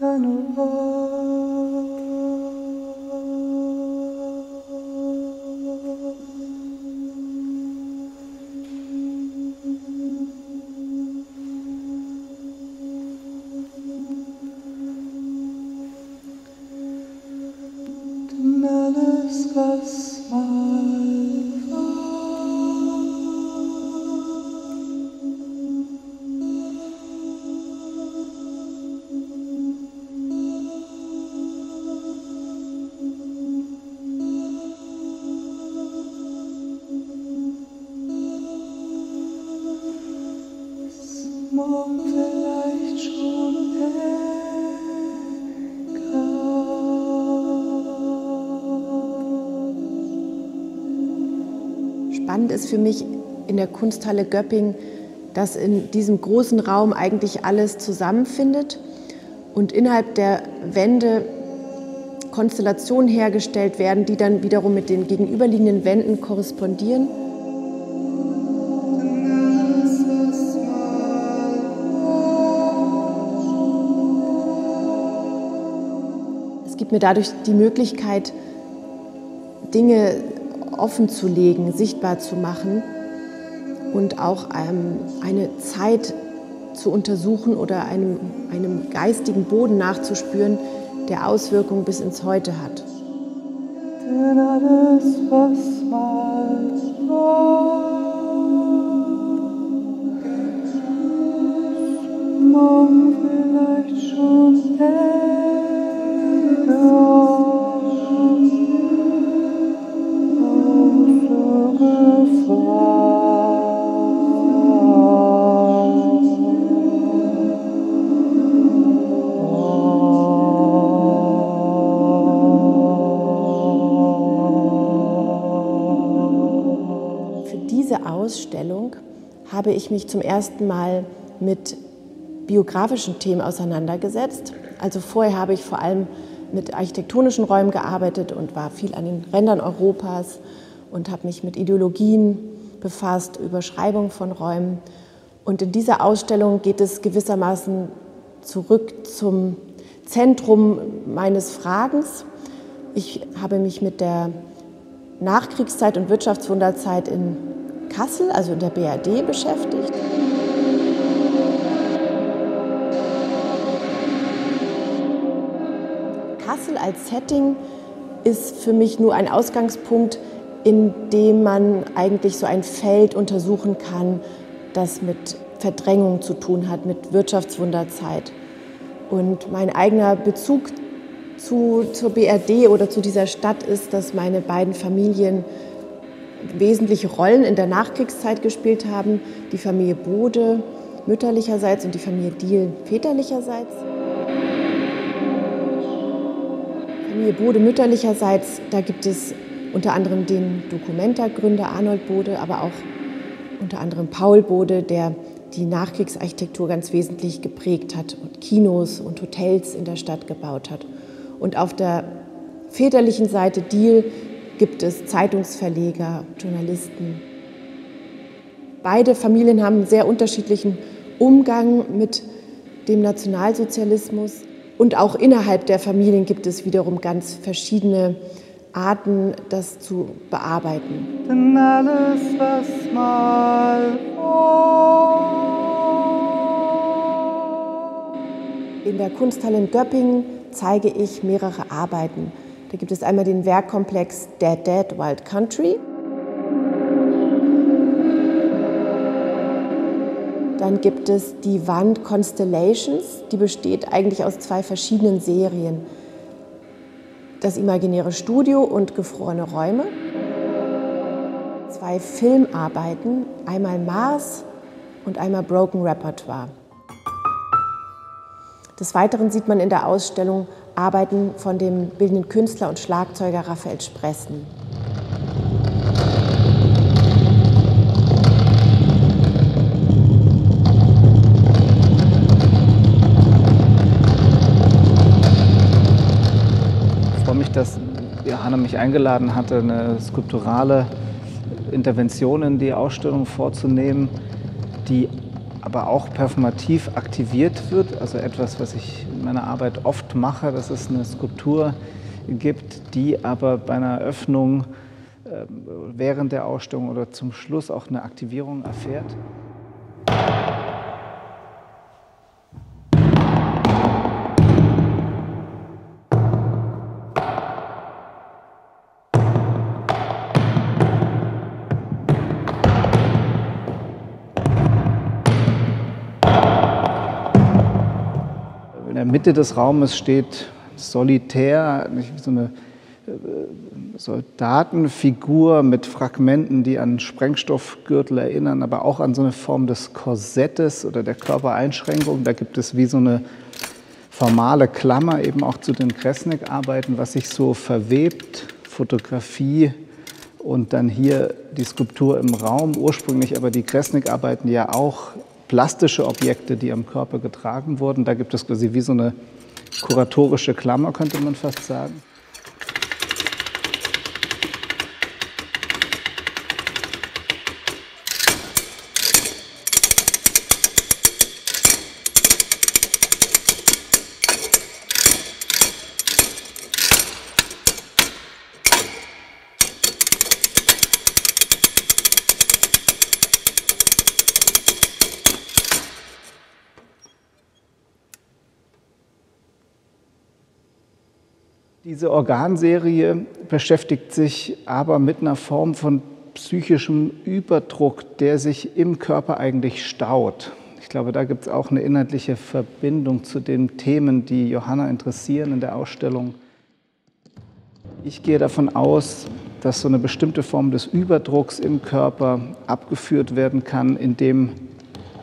and love. Spannend ist für mich in der Kunsthalle Göpping, dass in diesem großen Raum eigentlich alles zusammenfindet und innerhalb der Wände Konstellationen hergestellt werden, die dann wiederum mit den gegenüberliegenden Wänden korrespondieren. Es gibt mir dadurch die Möglichkeit, Dinge offen zu legen, sichtbar zu machen und auch ähm, eine Zeit zu untersuchen oder einem, einem geistigen Boden nachzuspüren, der Auswirkungen bis ins Heute hat. Denn alles, was mal war, morgen vielleicht schon Ausstellung habe ich mich zum ersten Mal mit biografischen Themen auseinandergesetzt. Also vorher habe ich vor allem mit architektonischen Räumen gearbeitet und war viel an den Rändern Europas und habe mich mit Ideologien befasst, Überschreibung von Räumen. Und in dieser Ausstellung geht es gewissermaßen zurück zum Zentrum meines Fragens. Ich habe mich mit der Nachkriegszeit und Wirtschaftswunderzeit in Kassel, also in der BRD, beschäftigt. Als Setting ist für mich nur ein Ausgangspunkt, in dem man eigentlich so ein Feld untersuchen kann, das mit Verdrängung zu tun hat, mit Wirtschaftswunderzeit. Und mein eigener Bezug zu, zur BRD oder zu dieser Stadt ist, dass meine beiden Familien wesentliche Rollen in der Nachkriegszeit gespielt haben. Die Familie Bode mütterlicherseits und die Familie Diel väterlicherseits. Familie Bode mütterlicherseits, da gibt es unter anderem den Documenta-Gründer Arnold Bode, aber auch unter anderem Paul Bode, der die Nachkriegsarchitektur ganz wesentlich geprägt hat und Kinos und Hotels in der Stadt gebaut hat. Und auf der väterlichen Seite Diel gibt es Zeitungsverleger, Journalisten. Beide Familien haben einen sehr unterschiedlichen Umgang mit dem Nationalsozialismus. Und auch innerhalb der Familien gibt es wiederum ganz verschiedene Arten, das zu bearbeiten. Denn alles, was mal In der Kunsthalle in Göppingen zeige ich mehrere Arbeiten da gibt es einmal den Werkkomplex Dead Dead Wild Country. Dann gibt es die Wand Constellations, die besteht eigentlich aus zwei verschiedenen Serien. Das imaginäre Studio und gefrorene Räume. Zwei Filmarbeiten, einmal Mars und einmal Broken Repertoire. Des Weiteren sieht man in der Ausstellung Arbeiten von dem bildenden Künstler und Schlagzeuger Raphael Spressen. Ich freue mich, dass Johanna mich eingeladen hatte, eine skulpturale Intervention in die Ausstellung vorzunehmen, die aber auch performativ aktiviert wird. Also etwas, was ich in meiner Arbeit oft mache, dass es eine Skulptur gibt, die aber bei einer Öffnung äh, während der Ausstellung oder zum Schluss auch eine Aktivierung erfährt. Mitte des Raumes steht solitär, so eine äh, Soldatenfigur mit Fragmenten, die an Sprengstoffgürtel erinnern, aber auch an so eine Form des Korsettes oder der Körpereinschränkung. Da gibt es wie so eine formale Klammer eben auch zu den Kresnik-Arbeiten, was sich so verwebt, Fotografie und dann hier die Skulptur im Raum, ursprünglich aber die Kresnik-Arbeiten ja auch plastische Objekte, die am Körper getragen wurden. Da gibt es quasi wie so eine kuratorische Klammer, könnte man fast sagen. Diese Organserie beschäftigt sich aber mit einer Form von psychischem Überdruck, der sich im Körper eigentlich staut. Ich glaube, da gibt es auch eine inhaltliche Verbindung zu den Themen, die Johanna interessieren in der Ausstellung. Ich gehe davon aus, dass so eine bestimmte Form des Überdrucks im Körper abgeführt werden kann, indem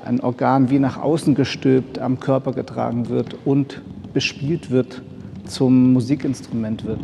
ein Organ wie nach außen gestülpt am Körper getragen wird und bespielt wird zum Musikinstrument wird.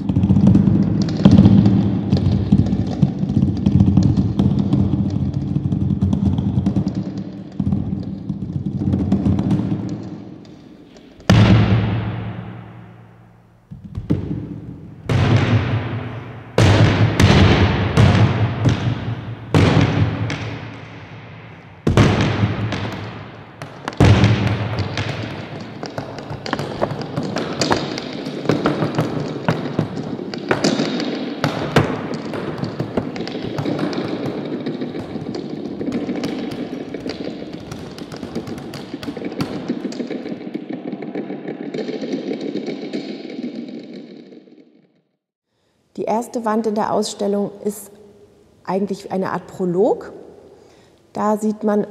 Erste Wand in der Ausstellung ist eigentlich eine Art Prolog. Da sieht man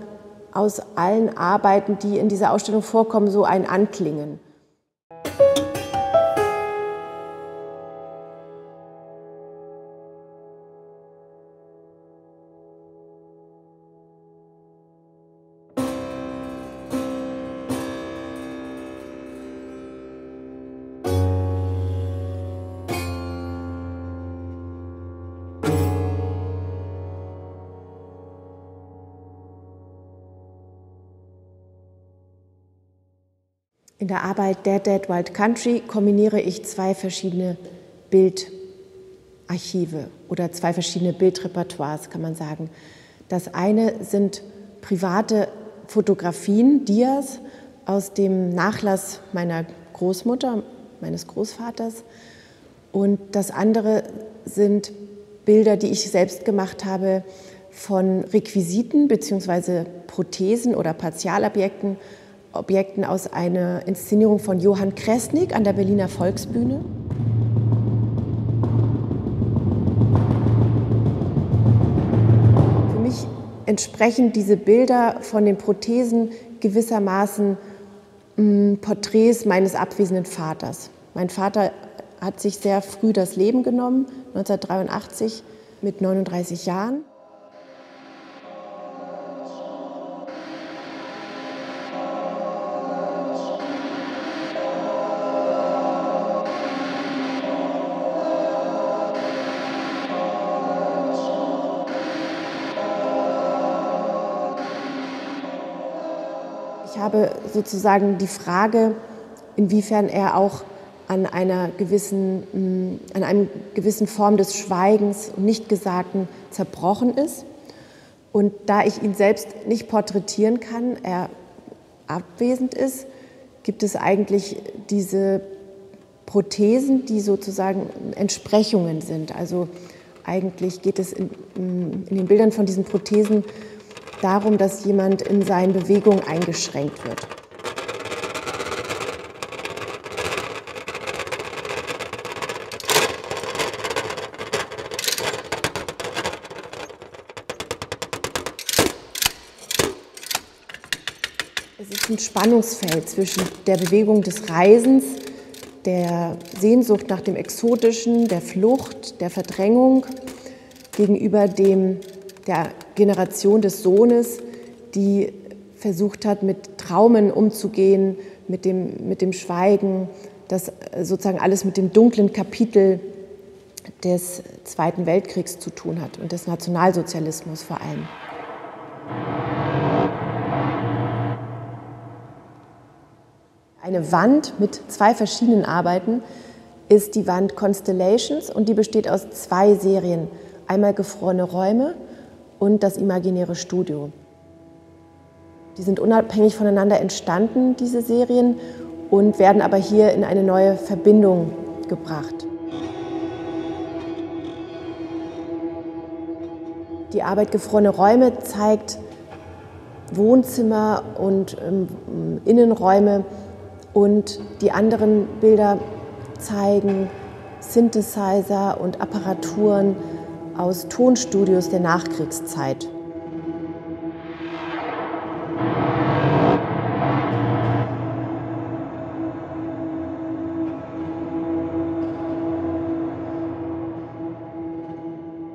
aus allen Arbeiten, die in dieser Ausstellung vorkommen, so ein Anklingen. In der Arbeit Dead Dead Wild Country kombiniere ich zwei verschiedene Bildarchive oder zwei verschiedene Bildrepertoires, kann man sagen. Das eine sind private Fotografien, Dias aus dem Nachlass meiner Großmutter, meines Großvaters. Und das andere sind Bilder, die ich selbst gemacht habe von Requisiten bzw. Prothesen oder Partialobjekten Objekten aus einer Inszenierung von Johann Kresnik an der Berliner Volksbühne. Für mich entsprechen diese Bilder von den Prothesen gewissermaßen mm, Porträts meines abwesenden Vaters. Mein Vater hat sich sehr früh das Leben genommen, 1983 mit 39 Jahren. Sozusagen die Frage, inwiefern er auch an einer gewissen, mm, an einem gewissen Form des Schweigens und Nichtgesagten zerbrochen ist. Und da ich ihn selbst nicht porträtieren kann, er abwesend ist, gibt es eigentlich diese Prothesen, die sozusagen Entsprechungen sind. Also eigentlich geht es in, in, den Bildern von diesen Prothesen darum, dass jemand in seinen Bewegungen eingeschränkt wird. Es ist ein Spannungsfeld zwischen der Bewegung des Reisens, der Sehnsucht nach dem Exotischen, der Flucht, der Verdrängung gegenüber dem, der Generation des Sohnes, die versucht hat, mit Traumen umzugehen, mit dem, mit dem Schweigen, das sozusagen alles mit dem dunklen Kapitel des Zweiten Weltkriegs zu tun hat und des Nationalsozialismus vor allem. Eine Wand mit zwei verschiedenen Arbeiten ist die Wand Constellations und die besteht aus zwei Serien. Einmal gefrorene Räume und das imaginäre Studio. Die sind unabhängig voneinander entstanden, diese Serien, und werden aber hier in eine neue Verbindung gebracht. Die Arbeit Gefrorene Räume zeigt Wohnzimmer und ähm, Innenräume, und die anderen Bilder zeigen Synthesizer und Apparaturen aus Tonstudios der Nachkriegszeit.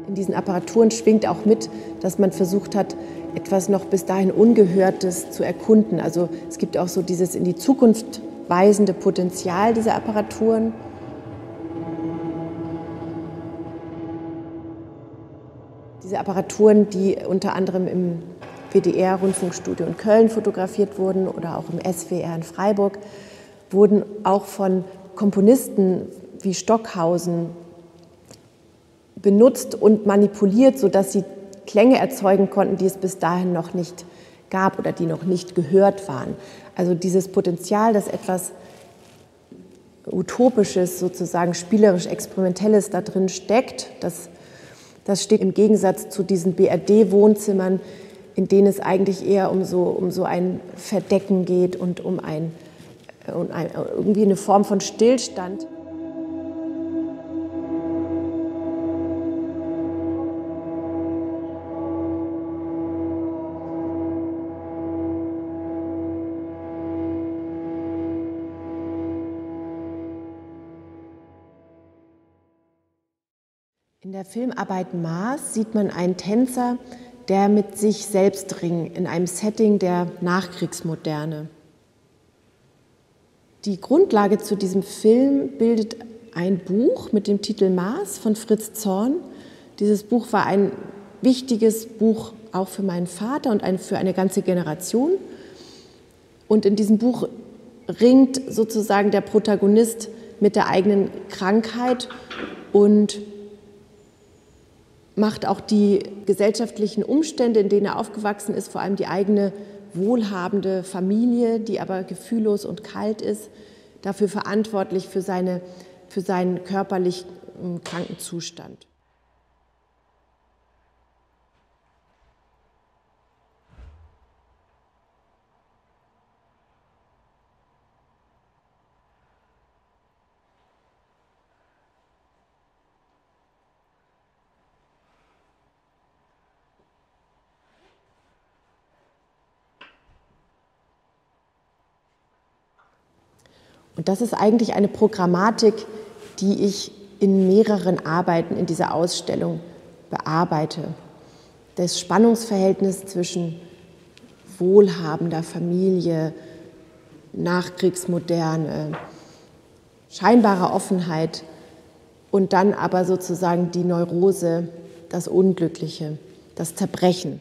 In diesen Apparaturen schwingt auch mit, dass man versucht hat, etwas noch bis dahin Ungehörtes zu erkunden. Also es gibt auch so dieses in die Zukunft weisende Potenzial dieser Apparaturen. Diese Apparaturen, die unter anderem im WDR-Rundfunkstudio in Köln fotografiert wurden oder auch im SWR in Freiburg, wurden auch von Komponisten wie Stockhausen benutzt und manipuliert, sodass sie Klänge erzeugen konnten, die es bis dahin noch nicht gab oder die noch nicht gehört waren. Also dieses Potenzial, dass etwas Utopisches, sozusagen spielerisch Experimentelles da drin steckt, das, das steht im Gegensatz zu diesen BRD-Wohnzimmern, in denen es eigentlich eher um so, um so ein Verdecken geht und um, ein, um ein, irgendwie eine Form von Stillstand. In der Filmarbeit Mars sieht man einen Tänzer, der mit sich selbst ringt in einem Setting der Nachkriegsmoderne. Die Grundlage zu diesem Film bildet ein Buch mit dem Titel Mars von Fritz Zorn. Dieses Buch war ein wichtiges Buch auch für meinen Vater und für eine ganze Generation. Und in diesem Buch ringt sozusagen der Protagonist mit der eigenen Krankheit und macht auch die gesellschaftlichen Umstände, in denen er aufgewachsen ist, vor allem die eigene wohlhabende Familie, die aber gefühllos und kalt ist, dafür verantwortlich für, seine, für seinen körperlich kranken Zustand. Und das ist eigentlich eine Programmatik, die ich in mehreren Arbeiten in dieser Ausstellung bearbeite. Das Spannungsverhältnis zwischen wohlhabender Familie, Nachkriegsmoderne, scheinbarer Offenheit und dann aber sozusagen die Neurose, das Unglückliche, das Zerbrechen.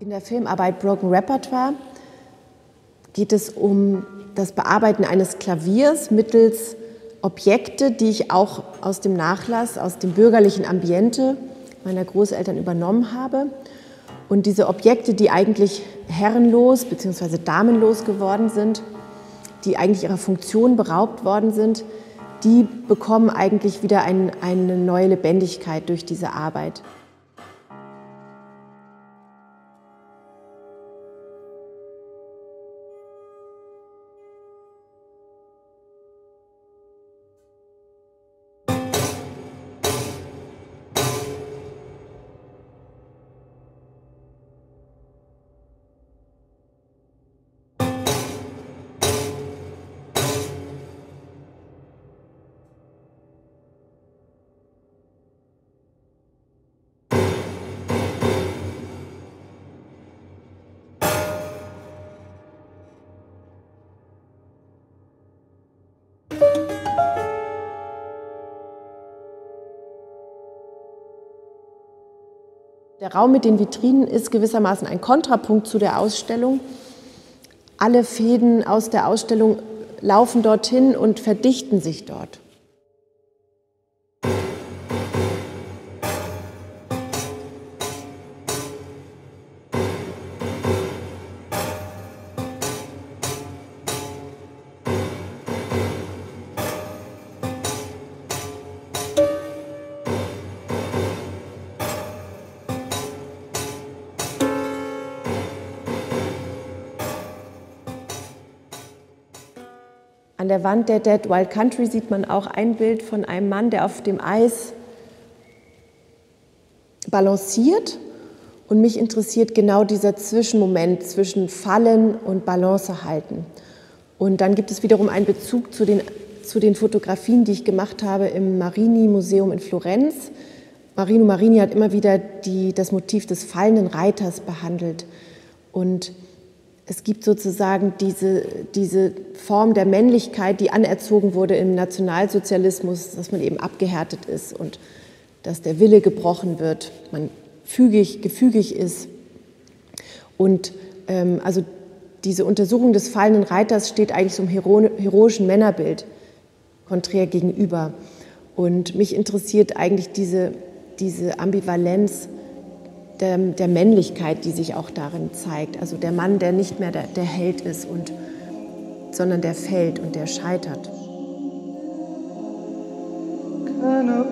In der Filmarbeit Broken Repertoire geht es um das Bearbeiten eines Klaviers mittels Objekte, die ich auch aus dem Nachlass, aus dem bürgerlichen Ambiente meiner Großeltern übernommen habe. Und diese Objekte, die eigentlich herrenlos bzw. damenlos geworden sind, die eigentlich ihrer Funktion beraubt worden sind, die bekommen eigentlich wieder ein, eine neue Lebendigkeit durch diese Arbeit. Der Raum mit den Vitrinen ist gewissermaßen ein Kontrapunkt zu der Ausstellung. Alle Fäden aus der Ausstellung laufen dorthin und verdichten sich dort. An der Wand der Dead Wild Country sieht man auch ein Bild von einem Mann, der auf dem Eis balanciert. Und mich interessiert genau dieser Zwischenmoment zwischen Fallen und Balance halten. Und dann gibt es wiederum einen Bezug zu den, zu den Fotografien, die ich gemacht habe im Marini-Museum in Florenz. Marino Marini hat immer wieder die, das Motiv des fallenden Reiters behandelt. Und es gibt sozusagen diese, diese Form der Männlichkeit, die anerzogen wurde im Nationalsozialismus, dass man eben abgehärtet ist und dass der Wille gebrochen wird, man fügig, gefügig ist. Und ähm, also diese Untersuchung des fallenden Reiters steht eigentlich zum hero heroischen Männerbild konträr gegenüber. Und mich interessiert eigentlich diese, diese Ambivalenz der, der, Männlichkeit, die sich auch darin zeigt. Also der Mann, der nicht mehr der, der Held ist, und, sondern der fällt und der scheitert. Keine